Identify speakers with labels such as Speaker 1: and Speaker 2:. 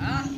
Speaker 1: Ha? Ah.